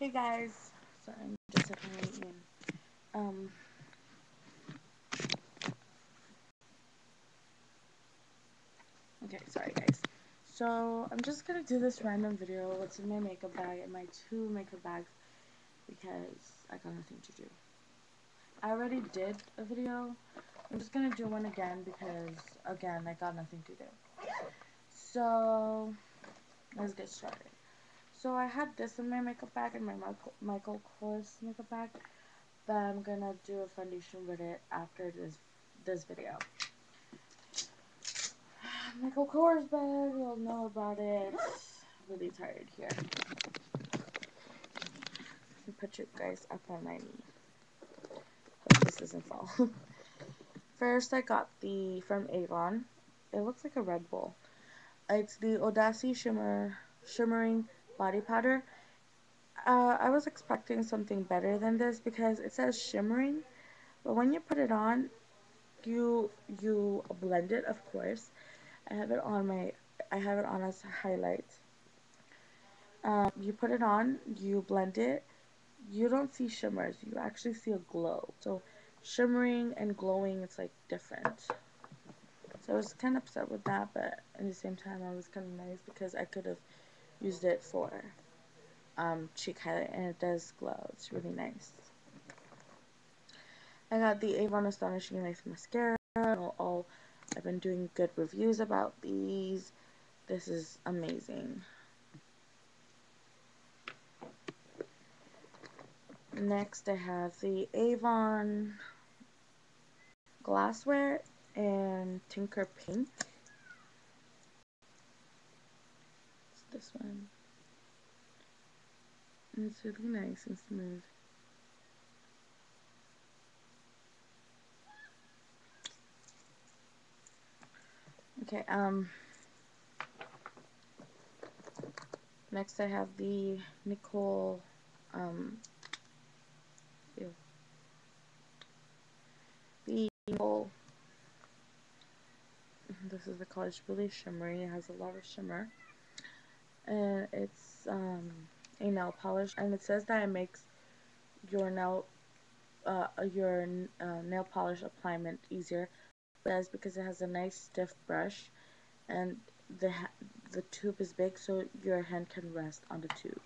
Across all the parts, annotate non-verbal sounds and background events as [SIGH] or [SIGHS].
Hey guys, sorry, I'm in. Um, okay, sorry guys. So, I'm just gonna do this random video, what's in my makeup bag and my two makeup bags, because I got nothing to do. I already did a video, I'm just gonna do one again, because, again, I got nothing to do. So, let's get started. So I had this in my makeup bag and my Michael, Kors makeup bag. But I'm gonna do a foundation with it after this this video. [SIGHS] Michael Kors bag, you'll know about it. I'm [SIGHS] Really tired here. Put you guys up on my knee. Hope this doesn't fall. [LAUGHS] First I got the from Avon. It looks like a Red Bull. It's the Audacy Shimmer Shimmering body powder. Uh, I was expecting something better than this because it says shimmering, but when you put it on, you you blend it. Of course, I have it on my I have it on as a highlight. Um, you put it on, you blend it. You don't see shimmers. You actually see a glow. So shimmering and glowing, it's like different. So I was kind of upset with that, but at the same time, I was kind of nice because I could have used it for um, cheek highlight and it does glow. It's really nice. I got the Avon Astonishing Life Mascara. All, I've been doing good reviews about these. This is amazing. Next I have the Avon Glazewear and Tinker Pink. This one. And it's really nice and smooth. Okay, um, next I have the Nicole, um, ew, the Nicole, this is the College Really Shimmery, it has a lot of shimmer and it's um, a nail polish and it says that it makes your nail uh, your uh, nail polish appliement easier that's because it has a nice stiff brush and the the tube is big so your hand can rest on the tube.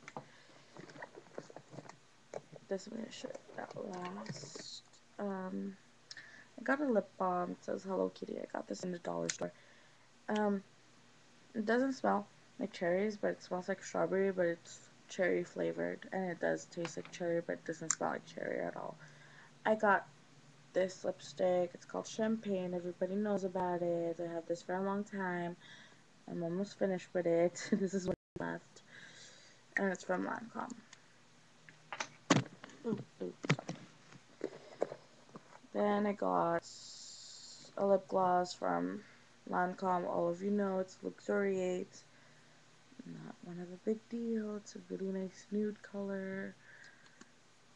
This one is that last um, I got a lip balm it says Hello Kitty I got this in the dollar store. Um, it doesn't smell like cherries, but it smells like strawberry, but it's cherry flavored, and it does taste like cherry, but it doesn't smell like cherry at all. I got this lipstick, it's called Champagne, everybody knows about it, I have this for a long time, I'm almost finished with it, [LAUGHS] this is what left, and it's from Lancome. Ooh, ooh, then I got a lip gloss from Lancome, all of you know it's Luxuriate, not one of a big deal. It's a really nice nude color.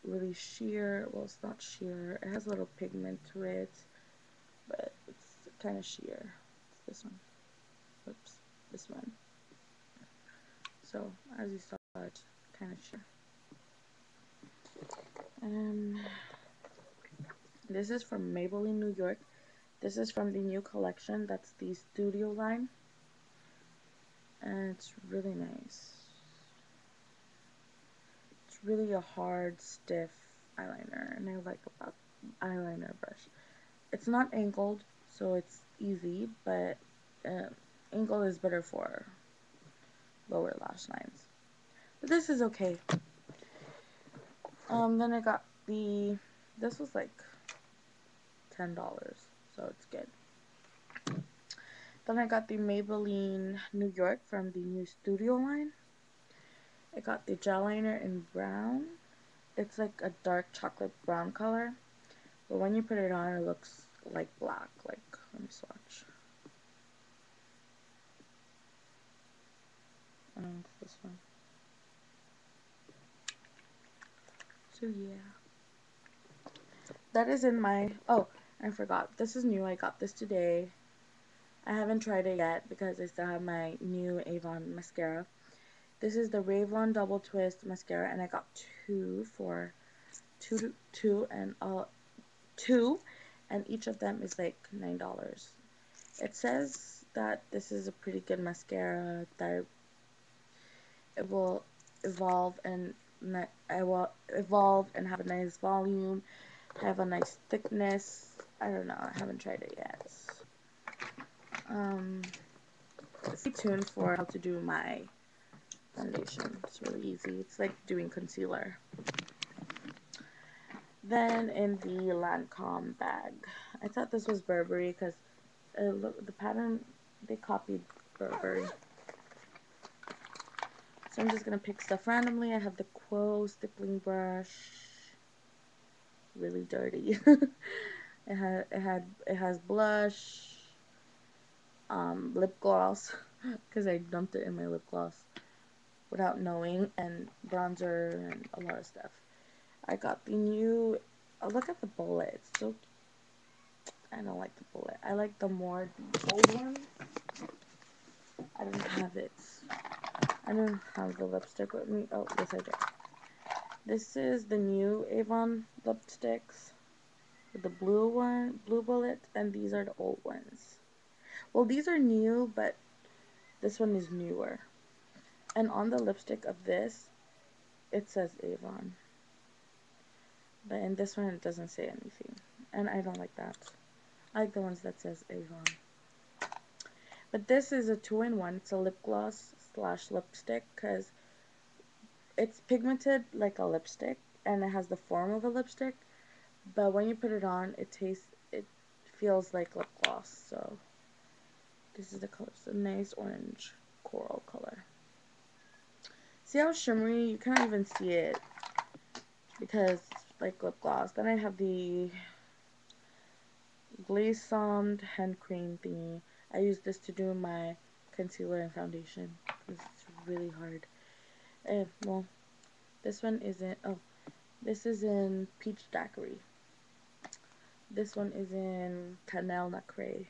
Really sheer. Well, it's not sheer. It has a little pigment to it. But it's kind of sheer. It's this one. Oops. This one. So, as you saw, it's kind of sheer. Um, this is from Maybelline, New York. This is from the new collection. That's the Studio line and it's really nice. It's really a hard, stiff eyeliner, and I like about eyeliner brush. It's not angled, so it's easy, but uh, angle is better for lower lash lines. But this is okay. Um, then I got the, this was like $10, so it's good. Then I got the Maybelline New York from the new Studio line. I got the gel liner in brown. It's like a dark chocolate brown color. But when you put it on, it looks like black. Like, let me swatch. And this one. So yeah. That is in my, oh, I forgot. This is new. I got this today. I haven't tried it yet because I still have my new Avon mascara. This is the Revlon Double Twist Mascara, and I got two for two, two and uh, two, and each of them is like nine dollars. It says that this is a pretty good mascara that it will evolve and I will evolve and have a nice volume, have a nice thickness. I don't know. I haven't tried it yet. Um, stay tuned for how to do my foundation. It's really easy. It's like doing concealer. Then in the Lancome bag, I thought this was Burberry because the pattern they copied Burberry. So I'm just gonna pick stuff randomly. I have the Quo stippling brush, really dirty. [LAUGHS] it had it had it has blush, um, lip gloss [LAUGHS] because I dumped it in my lip gloss without knowing, and bronzer and a lot of stuff. I got the new. Oh, look at the bullet. It's so. I don't like the bullet. I like the more the old one. I don't have it. I don't have the lipstick with me. Oh, yes, I do. This is the new Avon lipsticks. The blue one, blue bullet, and these are the old ones. Well, these are new, but this one is newer. And on the lipstick of this, it says Avon. But in this one, it doesn't say anything. And I don't like that. I like the ones that says Avon. But this is a two-in-one. It's a lip gloss slash lipstick because it's pigmented like a lipstick and it has the form of a lipstick. But when you put it on, it tastes, it feels like lip gloss. So this is the color. It's a nice orange coral color. See how shimmery? You can't even see it because like lip gloss. Then I have the Somme hand cream thingy. I use this to do my concealer and foundation. It's really hard. And well, this one isn't. Oh, this is in Peach Daiquiri. This one is in Cannelle Nacre.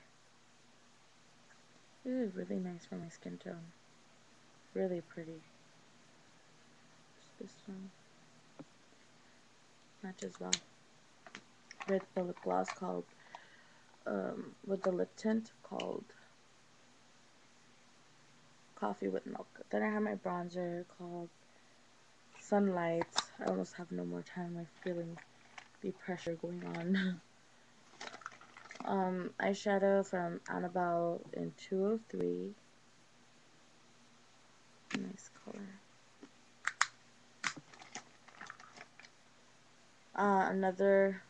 This is really nice for my skin tone. Really pretty. This one matches well with the lip gloss called um, with the lip tint called Coffee with Milk. Then I have my bronzer called Sunlight. I almost have no more time. I'm feeling the pressure going on. [LAUGHS] um, eyeshadow from Annabelle in 203. Nice color. Uh, another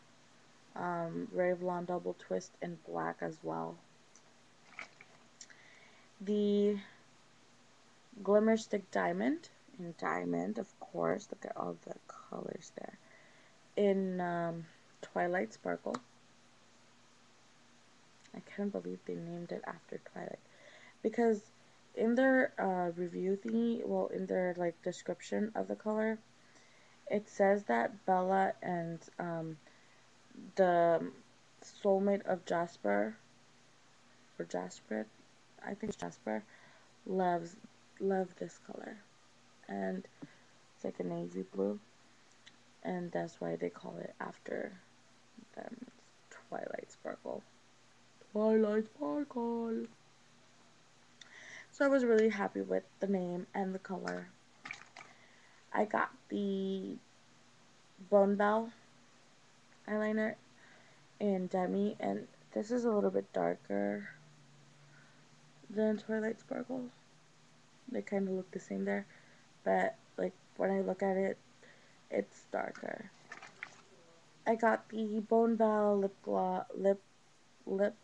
um, Revlon Double Twist in black as well. The Glimmer Stick Diamond in diamond, of course. Look at all the colors there. In um, Twilight Sparkle. I can't believe they named it after Twilight. Because in their uh, review thingy, well, in their like description of the color, it says that Bella and um, the soulmate of Jasper, or Jasper, I think it's Jasper, loves love this color, and it's like a navy blue, and that's why they call it after them. Twilight Sparkle. Twilight Sparkle. So I was really happy with the name and the color. I got the Bonne Bell eyeliner in Demi, and this is a little bit darker than Twilight Sparkle. They kind of look the same there, but like when I look at it, it's darker. I got the Bonne Bell lip gloss, lip, lip,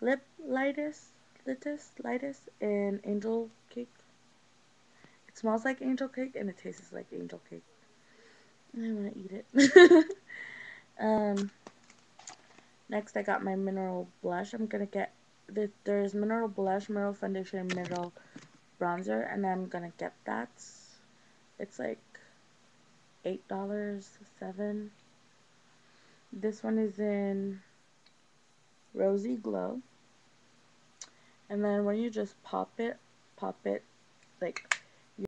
lip lightus, litus, lightus in Angel Cake. It smells like angel cake and it tastes like angel cake. I want to eat it. [LAUGHS] um, next, I got my mineral blush. I'm going to get, the, there's mineral blush, mineral foundation, mineral bronzer, and I'm going to get that. It's like $8, 7 This one is in Rosy Glow. And then when you just pop it, pop it like